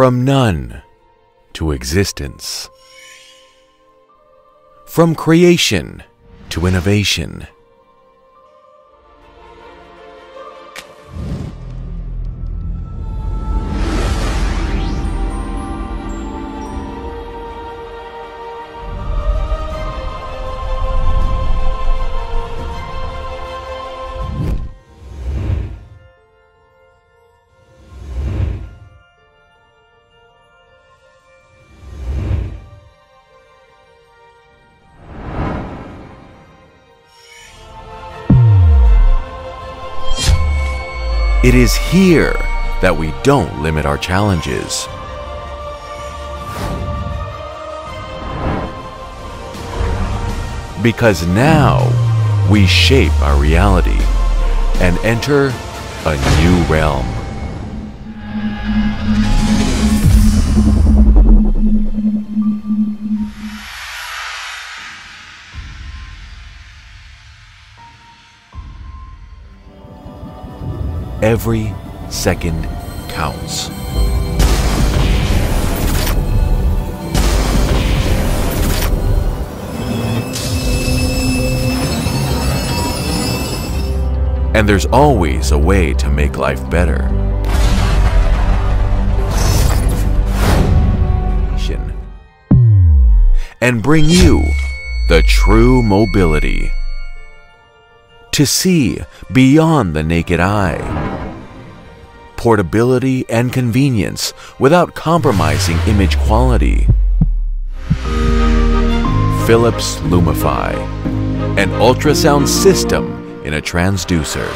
From none to existence. From creation to innovation. It is here that we don't limit our challenges. Because now we shape our reality and enter a new realm. Every second counts. And there's always a way to make life better. And bring you the true mobility to see beyond the naked eye. Portability and convenience without compromising image quality. Philips Lumify, an ultrasound system in a transducer.